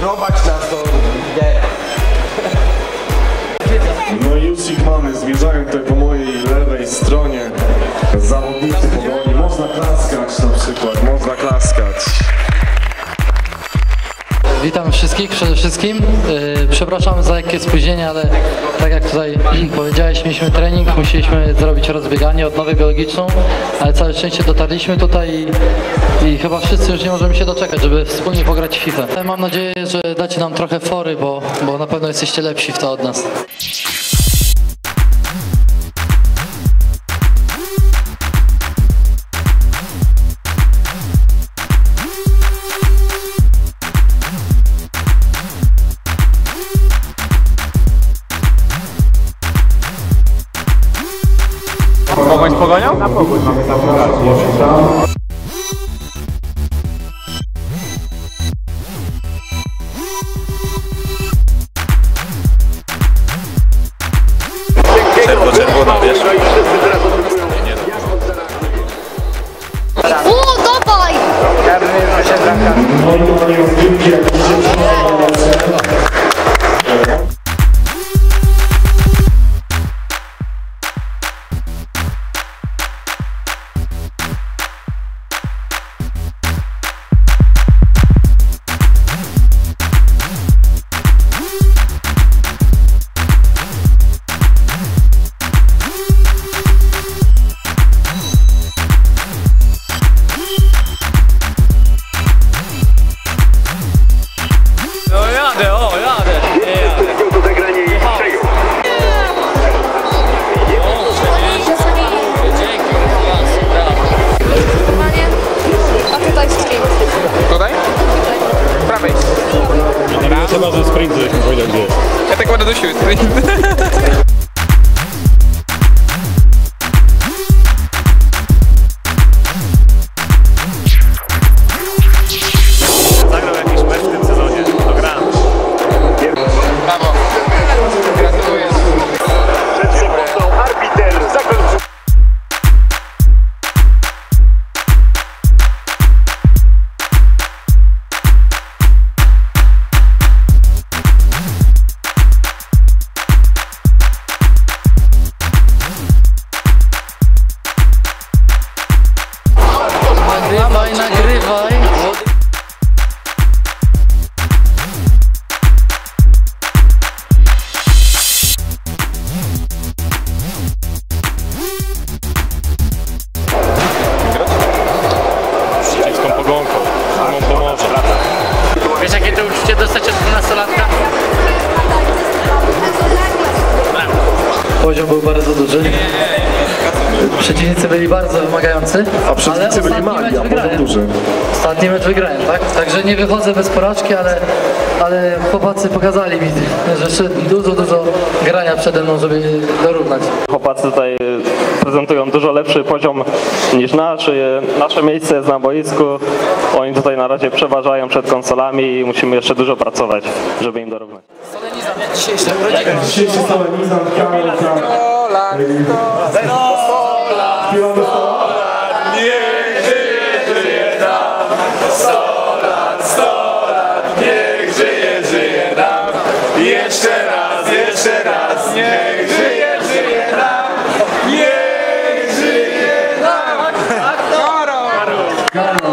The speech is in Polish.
Prowadź nas do lidera. No już ich mamy, zmierzają tutaj po mojej lewej stronie. Zawodnicy Witam wszystkich przede wszystkim. Yy, Przepraszam za lekkie spóźnienie, ale tak jak tutaj powiedziałeś, mieliśmy trening, musieliśmy zrobić rozbieganie, odnowę biologiczną, ale całe szczęście dotarliśmy tutaj i, i chyba wszyscy już nie możemy się doczekać, żeby wspólnie pograć w FIFA. Mam nadzieję, że dacie nam trochę fory, bo, bo na pewno jesteście lepsi w to od nas. Pogonią? Na pogoń. Czerwo-czerwona, wiesz? O, dawaj! No i tutaj rozgrywki, Ja Poziom był bardzo duży. Przeciwnicy byli bardzo wymagający. a przeciwnicy byli mali, a poziom duży. Ostatni mecz wygrałem, tak? Także nie wychodzę bez porażki, ale, ale chłopacy pokazali mi, że jeszcze dużo, dużo grania przede mną, żeby dorównać. Chłopacy tutaj prezentują dużo lepszy poziom niż nasz. Nasze miejsce jest na boisku. Oni tutaj na razie przeważają przed konsolami i musimy jeszcze dużo pracować, żeby im dorównać. Dzisiejsze urodziny. Dzisiejszy solenizant Karol Śpiewamy sto Jeszcze raz, jeszcze raz, niech żyje, żyje nam, niech żyje nam. Karol,